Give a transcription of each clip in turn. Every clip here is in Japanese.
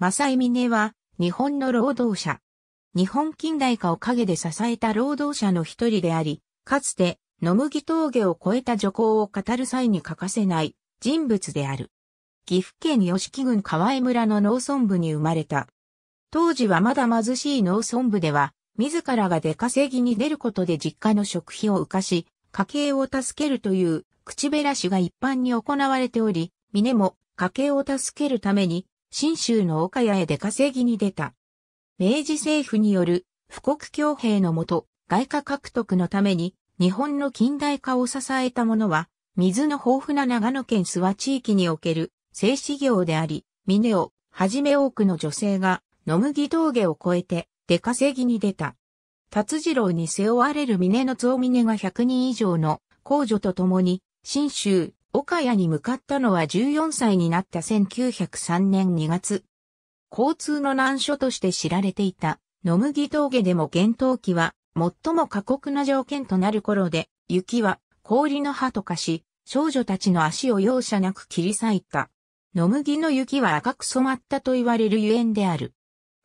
正井峰は、日本の労働者。日本近代化を陰で支えた労働者の一人であり、かつて、野麦峠を超えた徐行を語る際に欠かせない人物である。岐阜県吉木郡河合村の農村部に生まれた。当時はまだ貧しい農村部では、自らが出稼ぎに出ることで実家の食費を浮かし、家計を助けるという口減らしが一般に行われており、峰も家計を助けるために、新州の岡谷へ出稼ぎに出た。明治政府による富国強兵のもと、外貨獲得のために日本の近代化を支えたものは、水の豊富な長野県諏訪地域における製紙業であり、峰をはじめ多くの女性が野麦峠を越えて出稼ぎに出た。達次郎に背負われる峰の増峰が100人以上の公女と共に、新州、岡谷に向かったのは14歳になった1903年2月。交通の難所として知られていた野麦峠でも厳冬期は最も過酷な条件となる頃で、雪は氷の葉と化し、少女たちの足を容赦なく切り裂いた。野麦の雪は赤く染まったと言われるゆえんである。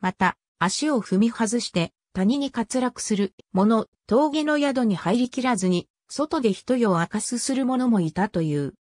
また、足を踏み外して谷に滑落する者、峠の宿に入りきらずに、外で一夜を明かすする者もいたという。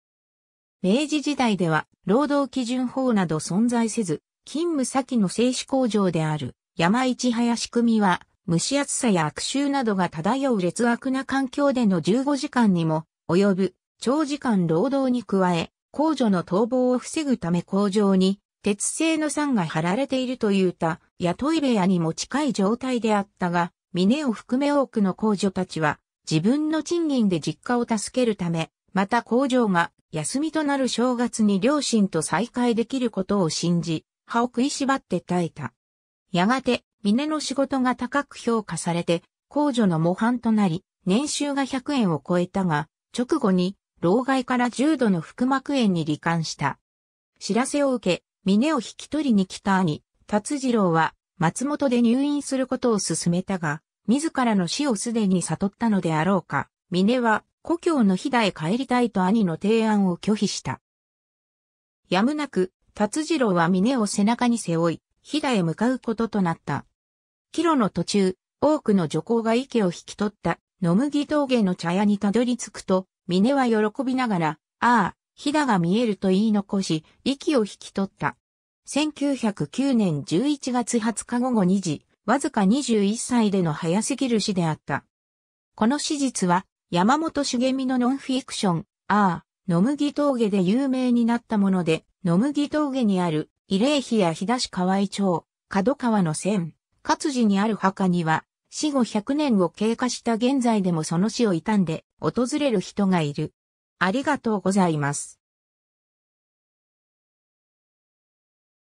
明治時代では、労働基準法など存在せず、勤務先の製紙工場である山市林組は、蒸し暑さや悪臭などが漂う劣悪な環境での15時間にも及ぶ長時間労働に加え、工場の逃亡を防ぐため工場に鉄製の酸が貼られているというた雇い部屋にも近い状態であったが、峰を含め多くの工場たちは自分の賃金で実家を助けるため、また工場が休みとなる正月に両親と再会できることを信じ、歯を食いしばって耐えた。やがて、峰の仕事が高く評価されて、控除の模範となり、年収が100円を超えたが、直後に、老害から重度の腹膜炎に罹患した。知らせを受け、峰を引き取りに来た兄、達次郎は、松本で入院することを勧めたが、自らの死をすでに悟ったのであろうか、峰は、故郷の飛騨へ帰りたいと兄の提案を拒否した。やむなく、達次郎は峰を背中に背負い、飛騨へ向かうこととなった。キロの途中、多くの女工が池を引き取った野麦峠の茶屋にたどり着くと、峰は喜びながら、ああ、飛騨が見えると言い残し、息を引き取った。1909年11月20日午後2時、わずか21歳での早すぎる死であった。この史実は、山本茂美のノンフィクション、ああ、野麦峠で有名になったもので、野麦峠にある、慰霊碑や日田市河合町、角川の線、活字にある墓には、死後100年を経過した現在でもその死を悼んで訪れる人がいる。ありがとうございます。